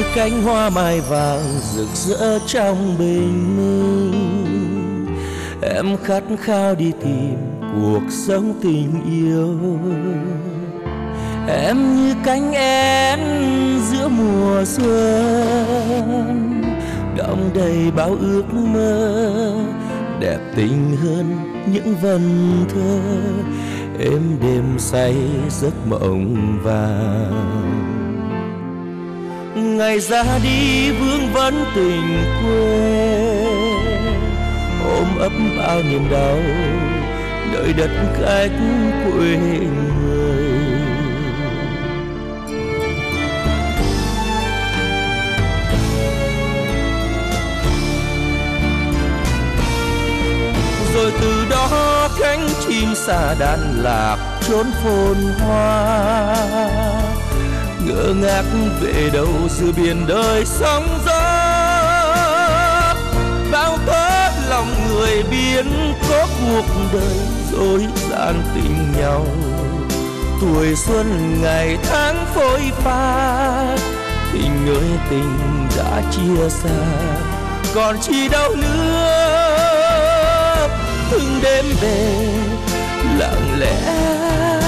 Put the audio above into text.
như cánh hoa mai vàng rực rỡ trong bình minh. Em khát khao đi tìm cuộc sống tình yêu. Em như cánh én giữa mùa xuân, đong đầy bao ước mơ, đẹp tình hơn những vần thơ. Êm đêm say giấc mộng vàng ngày ra đi vương vấn tình quê. Ôm ấp bao niềm đau nơi đất khách quê người. Rồi từ đó cánh chim xa đàn lạc trốn phồn hoa ngỡ ngác về đâu giữa biển đời sóng gió. Bao tớ lòng người biến có cuộc đời dối gian tình nhau. Tuổi xuân ngày tháng phôi pha, tình ơi tình đã chia xa. Còn chi đau nữa, từng đêm về lặng lẽ.